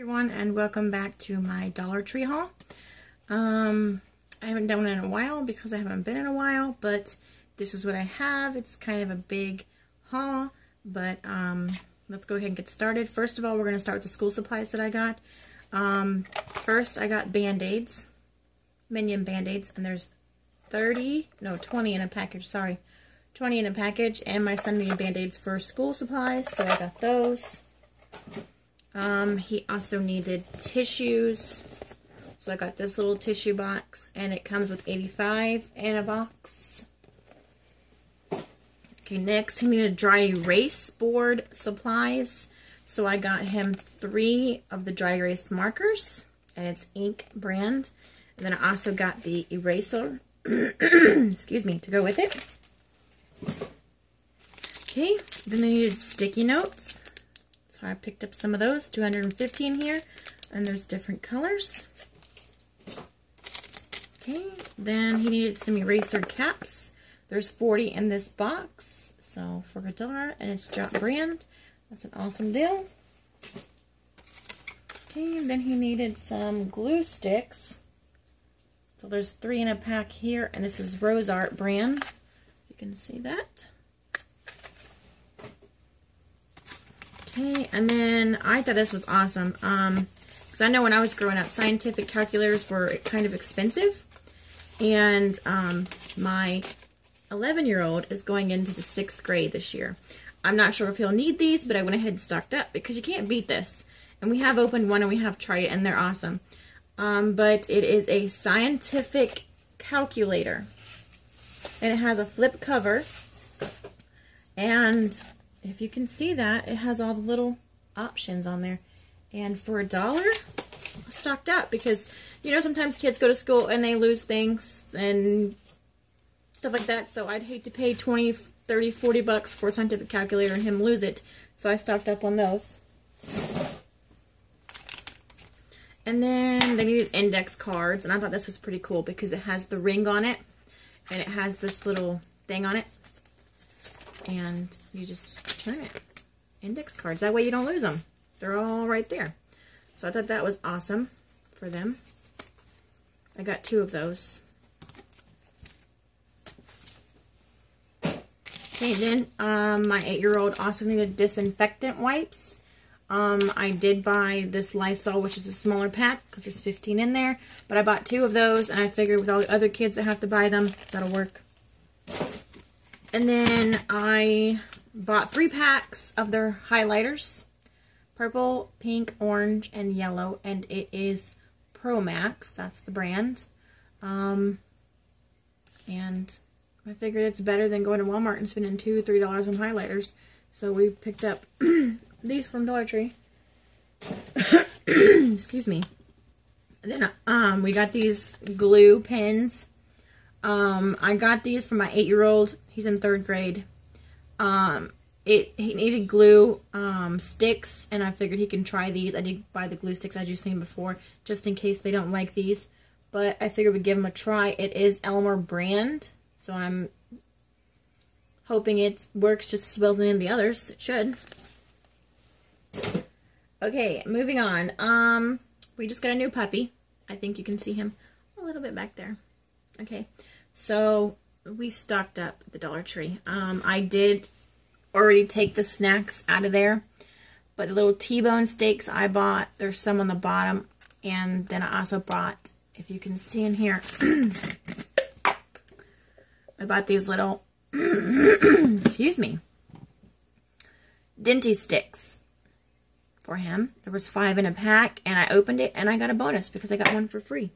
everyone and welcome back to my Dollar Tree haul. Um, I haven't done one in a while because I haven't been in a while, but this is what I have. It's kind of a big haul, but um, let's go ahead and get started. First of all, we're going to start with the school supplies that I got. Um, first, I got Band-Aids, Minion Band-Aids, and there's 30, no, 20 in a package, sorry. 20 in a package, and my son needed Band-Aids for school supplies, so I got those. Um, he also needed tissues. So I got this little tissue box, and it comes with 85 in a box. Okay, next he needed dry erase board supplies. So I got him three of the dry erase markers, and it's ink brand. And then I also got the eraser, excuse me, to go with it. Okay, then they needed sticky notes. So I picked up some of those, 215 here, and there's different colors. Okay, then he needed some eraser caps. There's 40 in this box, so for a dollar, and it's Jot brand. That's an awesome deal. Okay, and then he needed some glue sticks. So there's three in a pack here, and this is Rose Art brand. You can see that. Okay, and then I thought this was awesome. Um, because I know when I was growing up, scientific calculators were kind of expensive. And um, my 11-year-old is going into the 6th grade this year. I'm not sure if he'll need these, but I went ahead and stocked up because you can't beat this. And we have opened one and we have tried it, and they're awesome. Um, but it is a scientific calculator. And it has a flip cover. And if you can see that, it has all the little options on there. And for a dollar, stocked up because, you know, sometimes kids go to school and they lose things and stuff like that. So I'd hate to pay 20, 30, 40 bucks for a scientific calculator and him lose it. So I stocked up on those. And then they needed index cards. And I thought this was pretty cool because it has the ring on it. And it has this little thing on it and you just turn it. Index cards. That way you don't lose them. They're all right there. So I thought that was awesome for them. I got two of those. Okay, then um, my eight-year-old also needed disinfectant wipes. Um, I did buy this Lysol, which is a smaller pack, because there's 15 in there. But I bought two of those, and I figured with all the other kids that have to buy them, that'll work. And then I bought three packs of their highlighters. Purple, pink, orange, and yellow. And it is Promarx. That's the brand. Um, and I figured it's better than going to Walmart and spending two, three dollars on highlighters. So we picked up these from Dollar Tree. Excuse me. And then um, we got these glue pens um, I got these for my eight-year-old. He's in third grade. Um, it he needed glue um, sticks, and I figured he can try these. I did buy the glue sticks as you've seen before, just in case they don't like these. But I figured we'd give him a try. It is Elmer brand, so I'm hoping it works just as well as any of the others. It should. Okay, moving on. Um, we just got a new puppy. I think you can see him a little bit back there. Okay, so we stocked up the Dollar Tree. Um, I did already take the snacks out of there, but the little T-bone steaks I bought, there's some on the bottom, and then I also bought, if you can see in here, I bought these little, excuse me, Dinty sticks for him. There was five in a pack, and I opened it, and I got a bonus because I got one for free.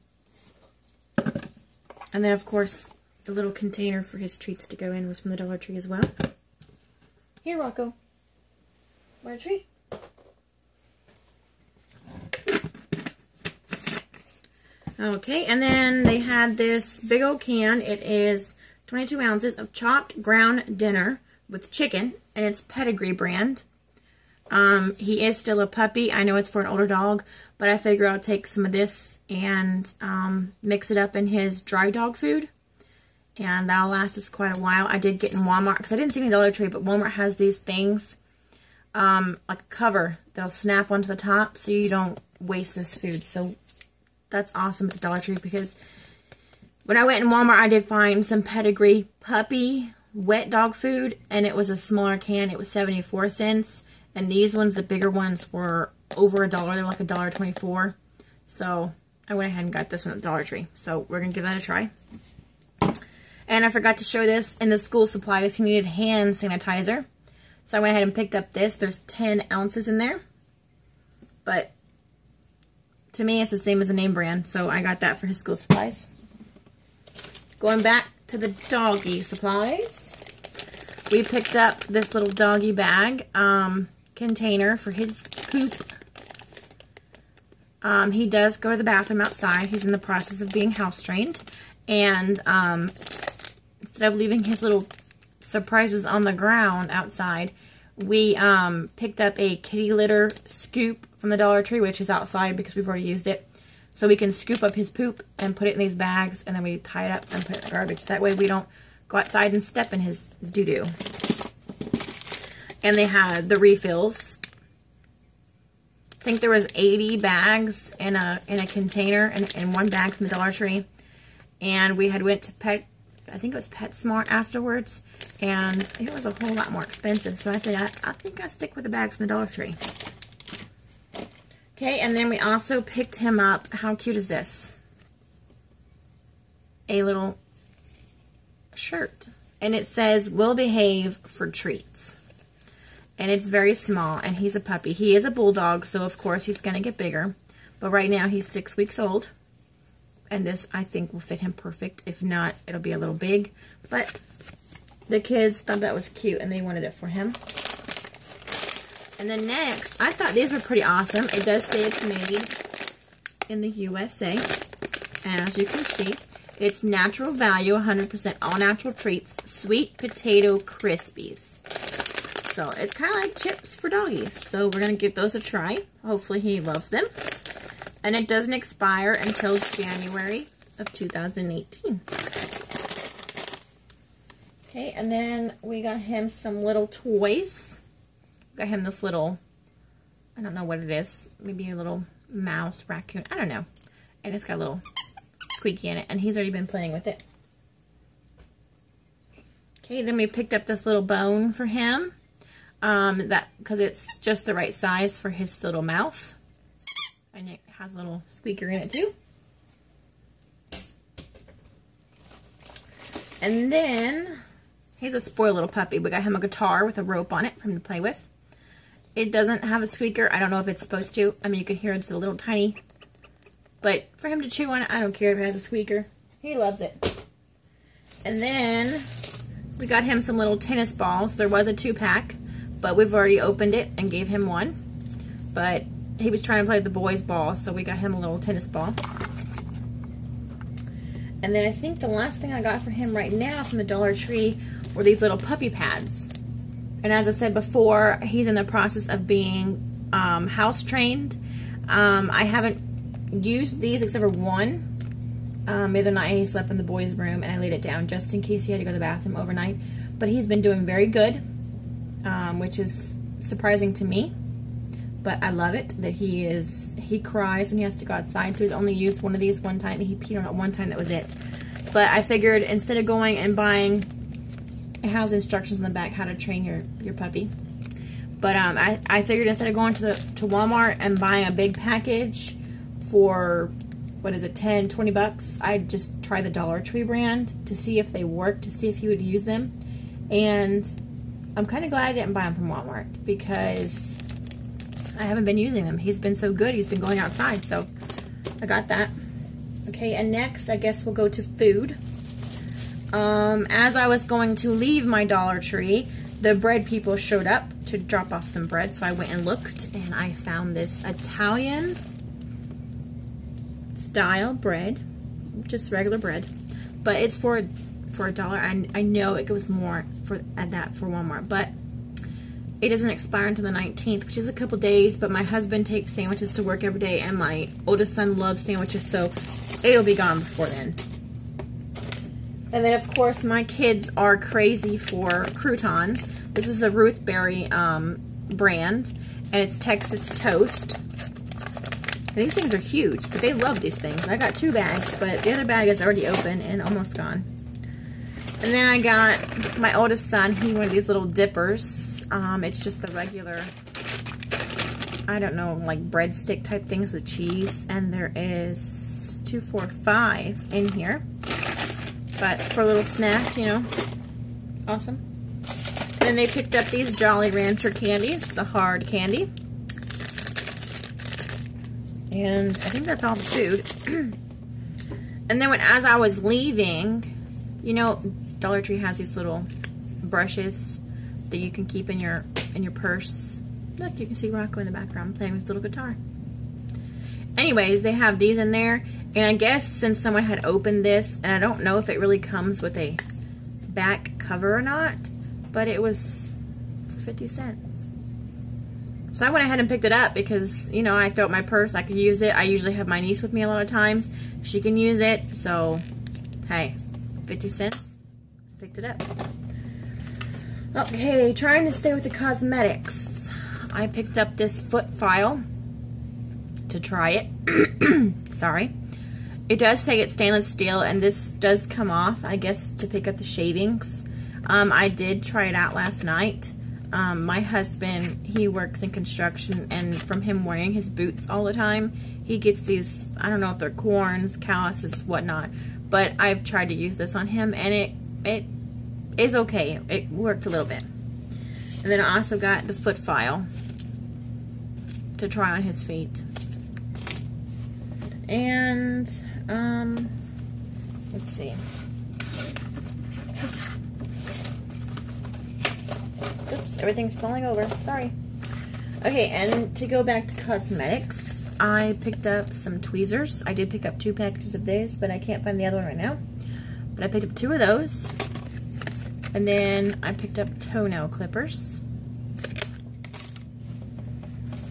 And then, of course, the little container for his treats to go in was from the Dollar Tree as well. Here, Rocco. Want a treat? Okay, and then they had this big old can. It is 22 ounces of chopped ground dinner with chicken, and it's Pedigree brand. Um, he is still a puppy. I know it's for an older dog, but I figure I'll take some of this and um, mix it up in his dry dog food. And that'll last us quite a while. I did get in Walmart, because I didn't see any Dollar Tree, but Walmart has these things, um, like a cover that'll snap onto the top so you don't waste this food. So that's awesome at the Dollar Tree because when I went in Walmart, I did find some pedigree puppy wet dog food, and it was a smaller can. It was 74 cents, and these ones, the bigger ones, were over a dollar. They were like a dollar 24. So I went ahead and got this one at the Dollar Tree. So we're going to give that a try. And I forgot to show this in the school supplies. He needed hand sanitizer. So I went ahead and picked up this. There's 10 ounces in there. But to me, it's the same as the name brand. So I got that for his school supplies. Going back to the doggy supplies. We picked up this little doggy bag um, container for his poop. Um, he does go to the bathroom outside. He's in the process of being house trained. And um, instead of leaving his little surprises on the ground outside, we um, picked up a kitty litter scoop from the Dollar Tree, which is outside because we've already used it. So we can scoop up his poop and put it in these bags, and then we tie it up and put it in the garbage. That way we don't go outside and step in his doo-doo. And they had the refills. I think there was 80 bags in a in a container and in one bag from the Dollar Tree. And we had went to Pet, I think it was PetSmart afterwards, and it was a whole lot more expensive. So I think I, I think I stick with the bags from the Dollar Tree. Okay, and then we also picked him up. How cute is this? A little shirt. And it says, will behave for treats. And it's very small, and he's a puppy. He is a bulldog, so of course he's going to get bigger. But right now he's six weeks old. And this, I think, will fit him perfect. If not, it'll be a little big. But the kids thought that was cute, and they wanted it for him. And then next, I thought these were pretty awesome. It does say it's made in the USA. And as you can see, it's natural value, 100% all natural treats, sweet potato crispies. So it's kind of like chips for doggies. So we're going to give those a try. Hopefully he loves them. And it doesn't expire until January of 2018. Okay, and then we got him some little toys. Got him this little, I don't know what it is. Maybe a little mouse, raccoon. I don't know. And it's got a little squeaky in it. And he's already been playing with it. Okay, then we picked up this little bone for him. Um, that Because it's just the right size for his little mouth. And it has a little squeaker in it too. And then, he's a spoiled little puppy. We got him a guitar with a rope on it for him to play with. It doesn't have a squeaker. I don't know if it's supposed to. I mean, you can hear it's a little tiny. But for him to chew on it, I don't care if it has a squeaker. He loves it. And then we got him some little tennis balls. There was a two-pack, but we've already opened it and gave him one. But he was trying to play the boys' ball, so we got him a little tennis ball. And then I think the last thing I got for him right now from the Dollar Tree were these little puppy pads. And as I said before, he's in the process of being um, house trained. Um, I haven't used these except for one. Um, the other night he slept in the boys' room and I laid it down just in case he had to go to the bathroom overnight. But he's been doing very good, um, which is surprising to me. But I love it that he is, he cries when he has to go outside. So he's only used one of these one time. He peed on it one time, that was it. But I figured instead of going and buying it has instructions in the back how to train your, your puppy. But um, I, I figured instead of going to, the, to Walmart and buying a big package for, what is it, 10, 20 bucks, I'd just try the Dollar Tree brand to see if they work, to see if you would use them. And I'm kind of glad I didn't buy them from Walmart because I haven't been using them. He's been so good. He's been going outside, so I got that. Okay, and next, I guess we'll go to food. Um, as I was going to leave my Dollar Tree, the bread people showed up to drop off some bread. So I went and looked and I found this Italian style bread. Just regular bread. But it's for for a dollar. I, I know it goes more for at that for Walmart. But it doesn't expire until the 19th, which is a couple days. But my husband takes sandwiches to work every day and my oldest son loves sandwiches. So it'll be gone before then. And then, of course, my kids are crazy for croutons. This is the Rothbury um, brand, and it's Texas Toast. these things are huge, but they love these things. I got two bags, but the other bag is already open and almost gone. And then I got my oldest son, he wanted these little dippers. Um, it's just the regular, I don't know, like breadstick type things with cheese. And there is two, four, five in here. But for a little snack, you know, awesome. Then they picked up these Jolly Rancher candies, the hard candy. And I think that's all the food. and then when as I was leaving, you know, Dollar Tree has these little brushes that you can keep in your in your purse. Look, you can see Rocco in the background playing his little guitar. Anyways, they have these in there. And I guess since someone had opened this, and I don't know if it really comes with a back cover or not, but it was 50 cents. So I went ahead and picked it up because, you know, I throw thought my purse, I could use it. I usually have my niece with me a lot of times. She can use it. So, hey, 50 cents. Picked it up. Okay, trying to stay with the cosmetics. I picked up this foot file to try it. Sorry. It does say it's stainless steel, and this does come off, I guess, to pick up the shavings. Um, I did try it out last night. Um, my husband, he works in construction, and from him wearing his boots all the time, he gets these, I don't know if they're corns, calluses, whatnot, but I've tried to use this on him, and it, it is okay. It worked a little bit. And then I also got the foot file to try on his feet. And, um, let's see. Oops, everything's falling over. Sorry. Okay, and to go back to cosmetics, I picked up some tweezers. I did pick up two packages of these, but I can't find the other one right now. But I picked up two of those. And then I picked up toenail clippers.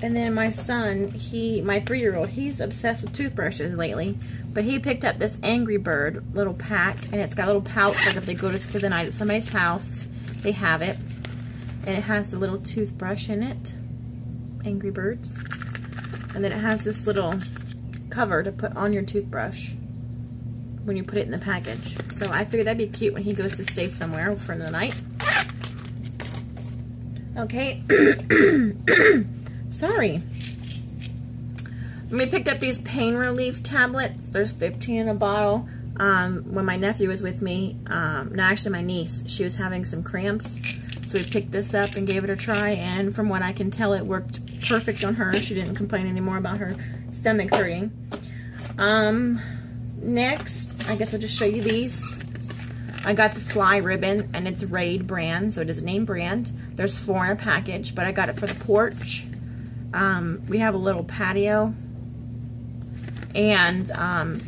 And then my son, he, my three-year-old, he's obsessed with toothbrushes lately. But he picked up this Angry Bird little pack, and it's got a little pouch, like if they go to the night at somebody's house, they have it and it has the little toothbrush in it Angry Birds and then it has this little cover to put on your toothbrush when you put it in the package. So I figured that'd be cute when he goes to stay somewhere for the night. Okay. Sorry. We picked up these pain relief tablets there's 15 in a bottle. Um, when my nephew was with me um, no actually my niece she was having some cramps. So we picked this up and gave it a try, and from what I can tell, it worked perfect on her. She didn't complain anymore about her stomach hurting. Um, next, I guess I'll just show you these. I got the Fly Ribbon, and it's Raid brand, so it is a name brand. There's four in a package, but I got it for the porch. Um, we have a little patio, and um,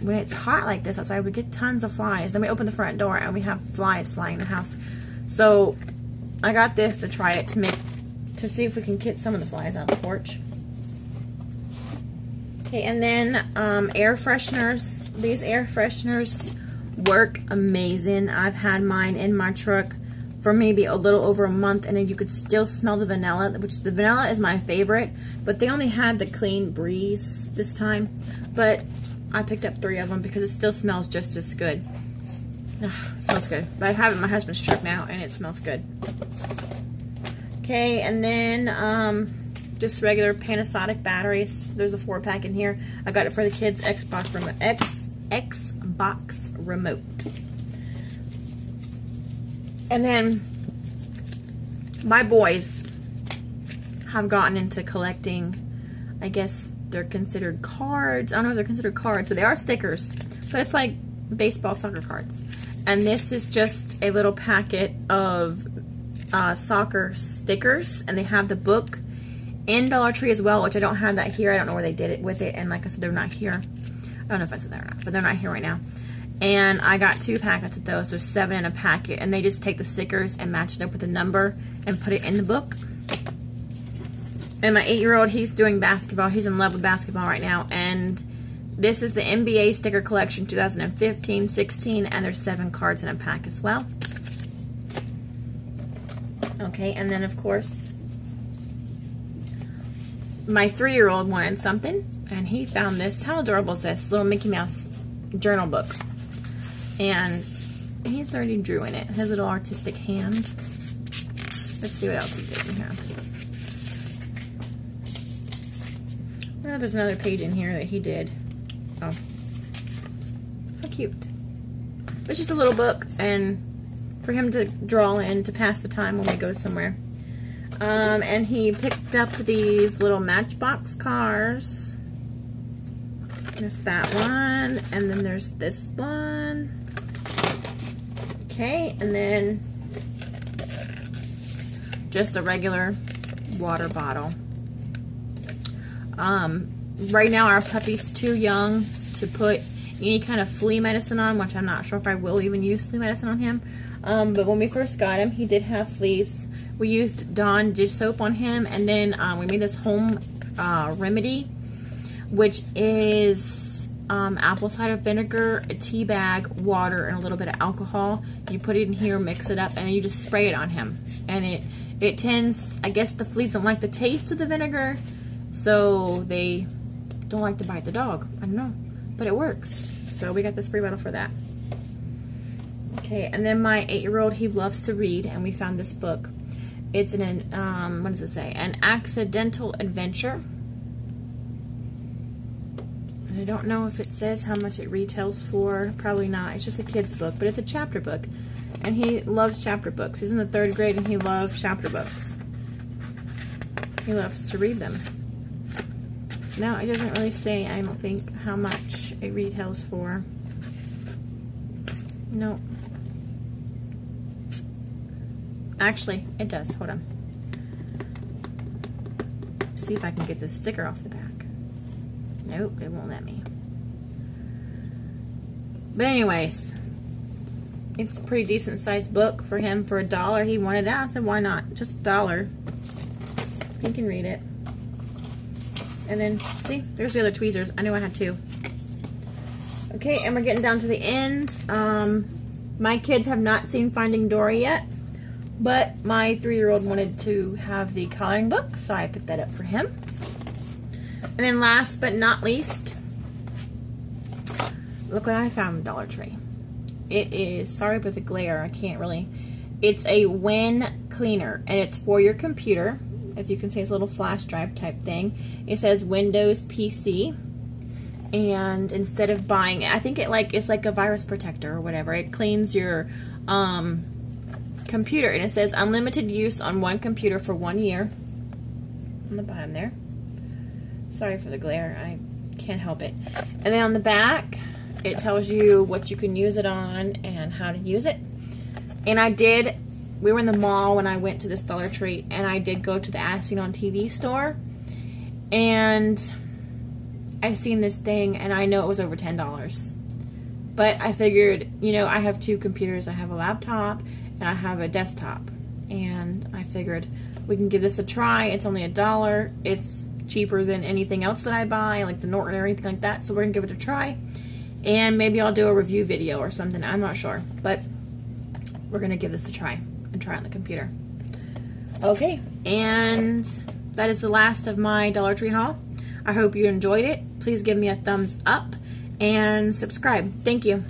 when it's hot like this outside, we get tons of flies. Then we open the front door, and we have flies flying in the house. So I got this to try it to make to see if we can get some of the flies out of the porch. Okay, and then um, air fresheners. These air fresheners work amazing. I've had mine in my truck for maybe a little over a month and you could still smell the vanilla, which the vanilla is my favorite, but they only had the clean breeze this time. But I picked up three of them because it still smells just as good. smells good. But I have it in my husband's truck now, and it smells good. Okay, and then um, just regular Panasonic batteries. There's a four pack in here. I got it for the kids' Xbox remote. X Xbox remote. And then my boys have gotten into collecting. I guess they're considered cards. I don't know if they're considered cards, but they are stickers. So it's like baseball soccer cards. And this is just a little packet of uh, soccer stickers. And they have the book in Dollar Tree as well, which I don't have that here. I don't know where they did it with it. And like I said, they're not here. I don't know if I said that or not, but they're not here right now. And I got two packets of those. There's seven in a packet. And they just take the stickers and match it up with a number and put it in the book. And my eight-year-old, he's doing basketball. He's in love with basketball right now. And this is the NBA sticker collection 2015-16, and there's seven cards in a pack as well. Okay, and then of course, my three-year-old wanted something, and he found this. How adorable is this? Little Mickey Mouse journal book. And he's already drew in it. His little artistic hand. Let's see what else he did in here. Oh, there's another page in here that he did. Oh. How cute. It's just a little book and for him to draw in to pass the time when we go somewhere. Um, and he picked up these little Matchbox cars. There's that one, and then there's this one. Okay, and then just a regular water bottle. Um, right now our puppy's too young to put any kind of flea medicine on, which I'm not sure if I will even use flea medicine on him. Um, but when we first got him, he did have fleas. We used Dawn dish soap on him, and then um, we made this home uh, remedy, which is um, apple cider vinegar, a tea bag, water, and a little bit of alcohol. You put it in here, mix it up, and then you just spray it on him. And it it tends, I guess the fleas don't like the taste of the vinegar, so they don't like to bite the dog. I don't know, but it works. So we got the spray bottle for that. Okay, and then my eight-year-old, he loves to read, and we found this book. It's an, um, what does it say? An accidental adventure. I don't know if it says how much it retails for. Probably not. It's just a kid's book, but it's a chapter book. And he loves chapter books. He's in the third grade and he loves chapter books. He loves to read them. No, it doesn't really say, I don't think, how much it retails for. No. Actually, it does. Hold on. See if I can get this sticker off the back. Nope, it won't let me. But anyways, it's a pretty decent sized book for him for a dollar. He wanted. I said, why not? Just a dollar. He can read it. And then, see, there's the other tweezers. I knew I had two. Okay, and we're getting down to the end. Um, my kids have not seen Finding Dory yet. But my three-year-old wanted to have the coloring book, so I picked that up for him. And then last but not least, look what I found in Dollar Tree. It is, sorry about the glare, I can't really. It's a Win cleaner, and it's for your computer. If you can see, it's a little flash drive type thing. It says Windows PC. And instead of buying, I think it like it's like a virus protector or whatever. It cleans your um, computer and it says unlimited use on one computer for one year. On the bottom there. Sorry for the glare I can't help it. And then on the back it tells you what you can use it on and how to use it. And I did we were in the mall when I went to this Dollar Tree and I did go to the As on TV store. And I seen this thing and I know it was over $10 but I figured you know I have two computers I have a laptop and I have a desktop. And I figured we can give this a try. It's only a dollar. It's cheaper than anything else that I buy, like the Norton or anything like that. So we're going to give it a try. And maybe I'll do a review video or something. I'm not sure. But we're going to give this a try and try on the computer. Okay, and that is the last of my Dollar Tree haul. I hope you enjoyed it. Please give me a thumbs up and subscribe. Thank you.